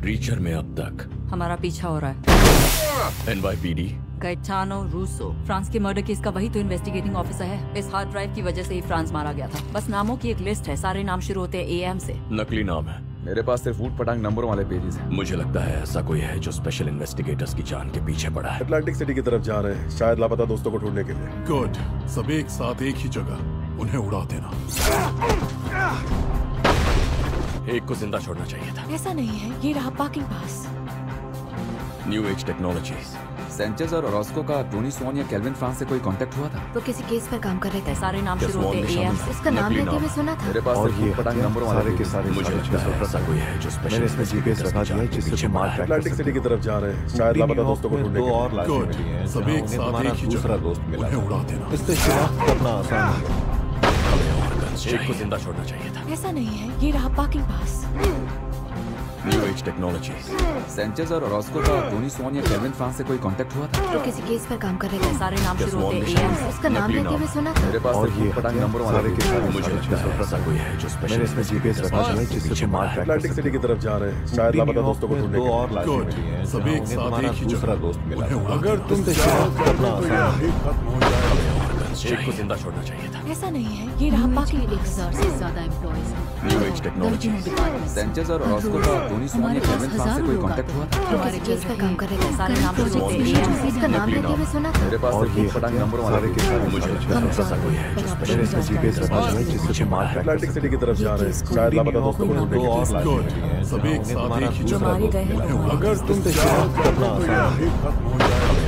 Richer में अब तक हमारा पीछा हो रहा है। एनवाईपीडी गाइटानो रूसो फ्रांस के मर्डर केस का वही तो इन्वेस्टिगेटिंग ऑफिसर है। इस हार्ड ड्राइव की वजह से ही फ्रांस मारा गया था। बस नामों की एक लिस्ट है सारे नाम शुरू होते हैं एएम से। नकली नाम है। मेरे पास सिर्फ़ ऊट पटांग नंबरों वाले पेजेस हैं। मुझे लगता है ऐसा कोई है जो स्पेशल इन्वेस्टिगेटर्स की जान के पीछे पड़ा है। अटलांटिक सिटी की तरफ़ जा रहे हैं शायद लापता दोस्तों को ढूँढने के लिए। गुड सब एक साथ एक ही जगह उन्हें उड़ा देना। एक को ज़िंदा छोड़ना चाहिए था। ऐसा नहीं है ये रहा parking pass new age technologies Sanchez और रॉस्को का टोनी स्वान या केल्विन फ्रांस से कोई कांटेक्ट हुआ था? वो किसी केस पर काम कर रहे थे। सारे नाम शुरू होते हैं? उसका नाम लेते हुए सुना था। मेरे पास और ये ऊट पटांग नंबरों वाले के सारे मुझे सारे लगता है ऐसा कोई है जो स्पेशल इसमें जीपीएस रखा दिया है जिससे तुम मार अटलांटिक सिटी की तरफ़ जा रहे हैं। शायद लापता दोस्तों को ढूँढने के लिए। लाशें गुड मिली हैं। सब एक साथ एक ही दूसरा दोस्त मिला उड़ा देना। इससे शिनाख्त करना आसान है। एक को ज़िंदा छोड़ना चाहिए था। ऐसा नहीं है ये रहा parking pass. New age technologies Sanchez और रॉस्को का टोनी स्वान या केल्विन फ्रांस से कोई कांटेक्ट हुआ था? वो किसी केस पर काम कर रहे थे सारे नाम शुरू होते हैं। है? उसका नाम लेते हुए सुना था। मेरे पास और ये हथियार नंबरों के pages हैं। सारे मुझे लगता है ऐसा कोई है जो स्पेशल मैंने इसमें जीपीएस रखा है जिससे तुम मार ट्रैक कर अटलांटिक सिटी की तरफ़ जा रहे हैं। शायद लापता दोस्तों को ढूँढने के और लाशें मिली हैं। सब एक साथ एक ही दूसरा दोस्त मिला। उन्हें था। उड़ा देना इससे शिनाख्त करना आसान है एक को ज़िंदा छोड़ना चाहिए था। ऐसा नहीं है। ये रहा पार्किंग एक पास हज़ार से ज़्यादा employees new age technologies Sanchez और रॉस्को का टोनी स्वान या केल्विन फ्रांस से कोई कांटेक्ट हुआ? था किसी केस पर काम कर रहे थे सारे नाम होते हैं। एएम से उसका नाम लेते हुए सुना। था मेरे पास और सिर्फ़ ये ऊट पटांग हथियार सारे के pages मुझे सारे लगता है। ऐसा कोई है जो स्पेशल इसमें जीपीएस रखा दिया है जिससे तुम मार ट्रैक अटलांटिक सिटी की तरफ़ जा रहे हैं। शायद लापता दोस्तों को ढूँढने दो के और लिए मिली हैं। एक साथ एक ही जगह हैं। अगर तुम शिनाख्त करना आसान है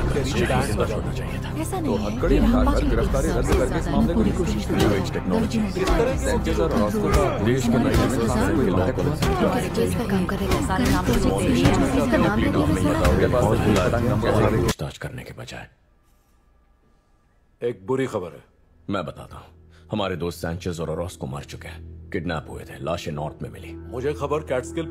ऐसा नहीं है हटाकर गिरफ्तारी रद्द करके इस मामले को सेंचेज और रॉस्को का देश के नए कोई काम कर रहे सारे नाम नाम पूछताछ करने के बजाय एक बुरी खबर है। मैं बताता हूँ। हमारे दोस्त सैंचेज और रॉस को मार चुके हैं। किडनैप हुए थे लाशें नॉर्थ में मिली। मुझे खबर कैटस्किल